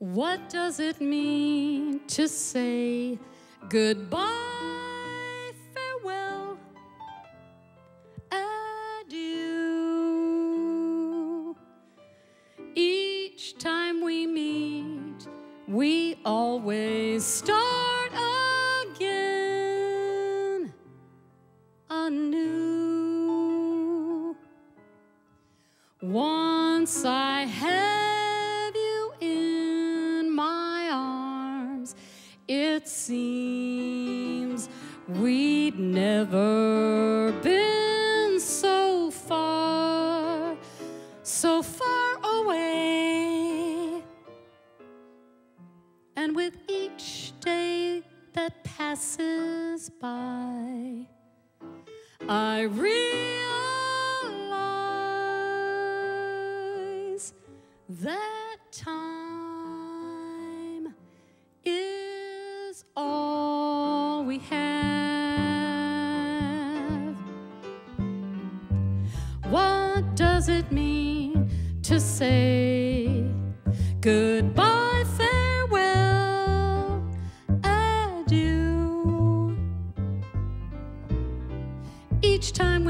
What does it mean to say goodbye, farewell, adieu? Each time we meet, we always start again anew. Once I have you in my arms, it seems we'd never passes by, I realize that time is all we have. What does it mean to say goodbye,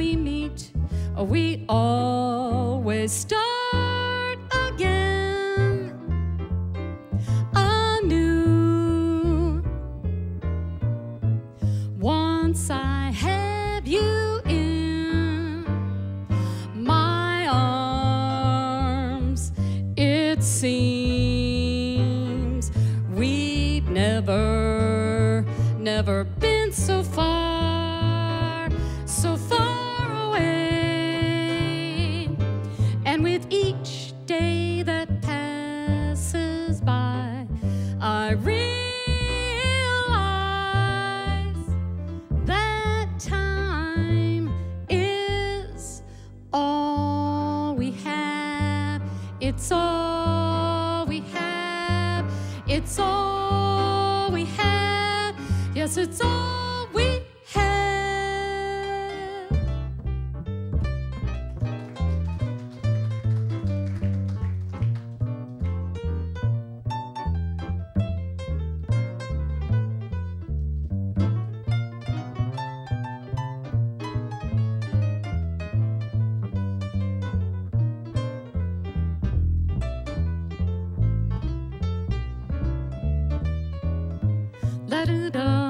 we meet, we always start again anew. Once I have you in my arms, it seems we'd never, never It's all we have. It's all we have. Yes, it's all La do da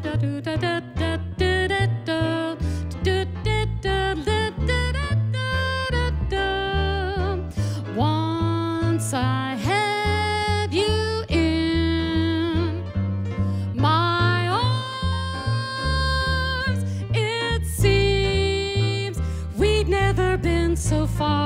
I have you in my arms, it seems we'd never been so far,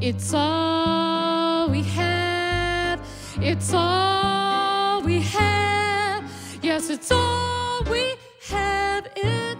It's all we have. It's all we have. Yes, it's all we have. It's